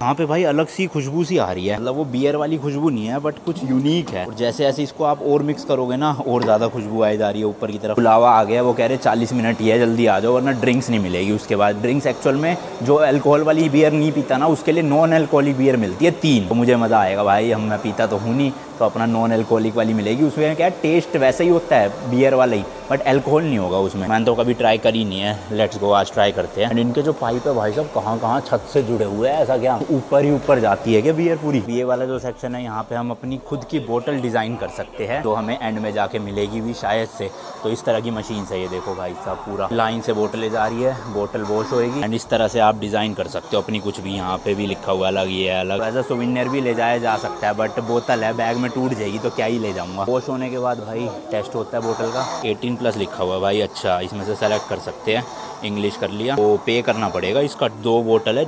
यहाँ पे भाई अलग सी खुशबू सी आ रही है। मतलब वो बियर वाली खुशबू नहीं है बट कुछ यूनिक है। और जैसे जैसे इसको आप और मिक्स करोगे ना, और ज़्यादा खुशबू आई जा रही है ऊपर की तरफ़। बुलावा आ गया, वो कह रहे चालीस मिनट ही है, जल्दी आ जाओ, वरना ड्रिंक्स नहीं मिलेगी। उसके बाद ड्रिंक्स एक्चुअल में जो अल्कोहल वाली बियर नहीं पीता ना, उसके लिए नॉन एल्कोहलिक बियर मिलती है तीन। तो मुझे मज़ा आएगा, भाई, हम, मैं पीता तो हूँ नहीं तो अपना नॉन एल्कोहलिक वाली मिलेगी। उसमें क्या टेस्ट वैसे ही होता है बियर वाला ही। बट एल्कोहल नहीं होगा उसमें। मैंने तो कभी ट्राई करी नहीं है। लेट्स गो आज ट्राई करते हैं। एंड इनके जो पाइप है भाई साहब कहाँ कहाँ छत से जुड़े हुए हैं? ऐसा क्या? ऊपर ही ऊपर जाती है क्या बियर पूरी? ये वाला जो सेक्शन है, यहाँ पे हम अपनी खुद की बोतल डिज़ाइन कर सकते हैं। तो हमें एंड में जाके मिलेगी भी शायद से। तो इस तरह की मशीन से ये देखो भाई साहब, पूरा। लाइन से बोतलें जा रही है। बोटल वॉश होएगी। एंड इस तरह से आप डिज़ाइन कर सकते हो। अपनी कुछ भी यहाँ पे भी लिखा हुआ अलग ये अलग। एज सुविनर भी ले जाया जा सकता है बट बोतल है बैग में टूट जाएगी तो क्या ही ले जाऊँगा। वॉश होने के बाद भाई टेस्ट होता है बोतल का। 18 प्लस लिखा हुआ है भाई अच्छा इसमें से सेलेक्ट कर सकते हैं। इंग्लिश कर लिया। तो पे करना पड़ेगा, इसका दो बोटल है।